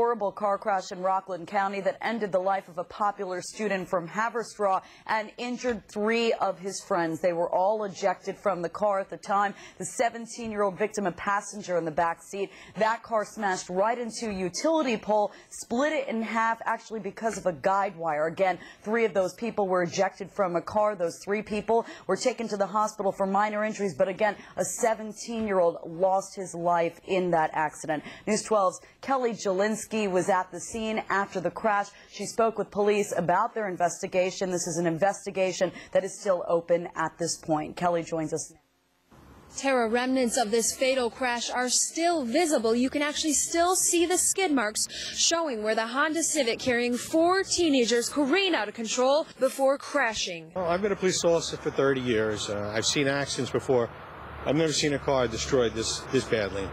Horrible car crash in Rockland County that ended the life of a popular student from Haverstraw and injured three of his friends. They were all ejected from the car at the time. The 17-year-old victim, a passenger in the back seat. That car smashed right into a utility pole, split it in half, actually because of a guide wire. Again, three of those people were ejected from a car. Those three people were taken to the hospital for minor injuries, but again, a 17-year-old lost his life in that accident. News 12's Kelly Jelinski was at the scene after the crash. She spoke with police about their investigation. This is an investigation that is still open at this point. Kelly joins us now. Tara remnants of this fatal crash are still visible. You can actually still see the skid marks showing where the Honda Civic carrying four teenagers careened out of control before crashing. Well, I've been a police officer for 30 years. Uh, I've seen accidents before. I've never seen a car destroyed this this badly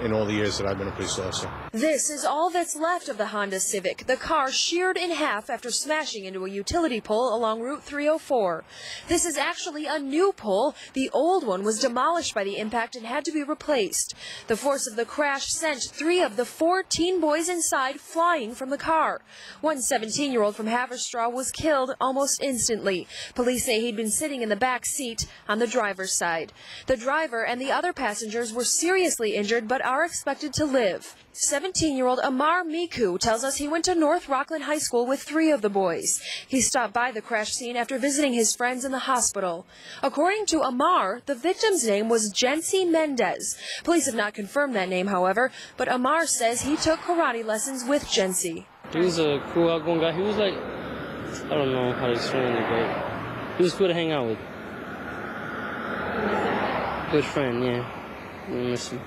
in all the years that I've been a police officer. This is all that's left of the Honda Civic. The car sheared in half after smashing into a utility pole along Route 304. This is actually a new pole. The old one was demolished by the impact and had to be replaced. The force of the crash sent three of the 14 boys inside flying from the car. One 17-year-old from Haverstraw was killed almost instantly. Police say he'd been sitting in the back seat on the driver's side. The driver and the other passengers were seriously injured but are expected to live. 17-year-old Amar Miku tells us he went to North Rockland High School with three of the boys. He stopped by the crash scene after visiting his friends in the hospital. According to Amar, the victim's name was Jency Mendez. Police have not confirmed that name, however, but Amar says he took karate lessons with Jency. He was a cool outgoing guy. He was like, I don't know how to explain it, but he was cool to hang out with. Good friend, yeah. I miss him.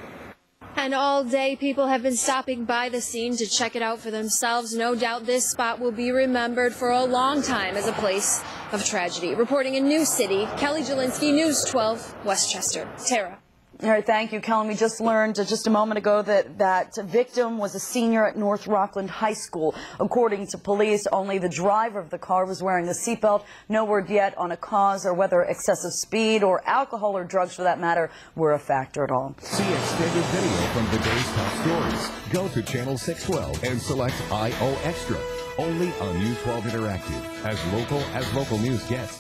And all day, people have been stopping by the scene to check it out for themselves. No doubt this spot will be remembered for a long time as a place of tragedy. Reporting in New City, Kelly Jelinski, News 12, Westchester. Tara. All right, thank you, Kellen. We just learned just a moment ago that that victim was a senior at North Rockland High School. According to police, only the driver of the car was wearing a seatbelt. No word yet on a cause or whether excessive speed or alcohol or drugs, for that matter, were a factor at all. See extended video from the day's top stories. Go to channel 612 and select IO Extra. Only on News 12 Interactive. As local as local news gets.